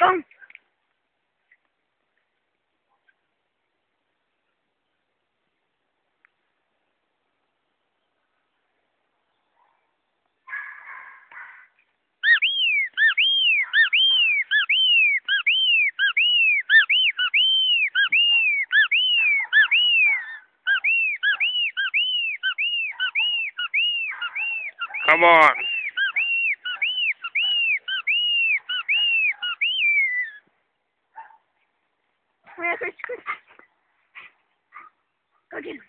phone. Come on. Where, Chris, Chris. Go get him.